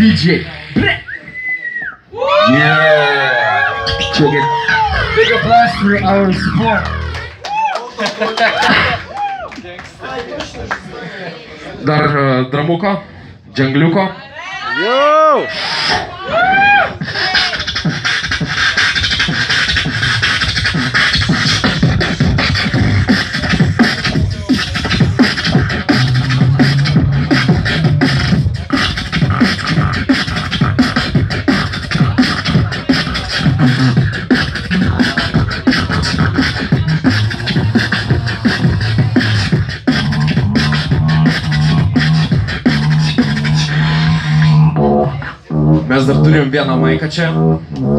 DJ. Yeah. Check it. Big applause for our support. Dar uh, dramuko, džengliuko. Jau! Mes dar turim vieną maiką čia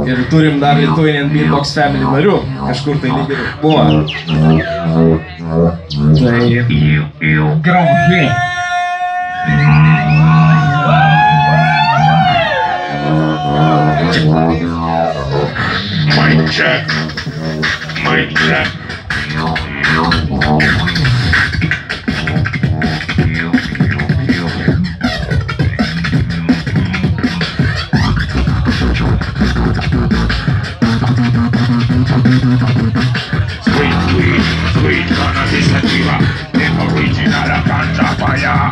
ir turim dar Lithuanian Beatbox Family narių, kažkur tai lyg ir buvo. Tai... Graudai. Thank you. Mic check. Mic check. Sweet, sweet, sweet cannabis sativa, the original ganja fire.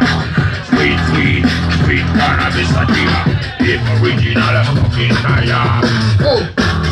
Sweet, sweet, sweet cannabis sativa, the original fucking fire. Oh.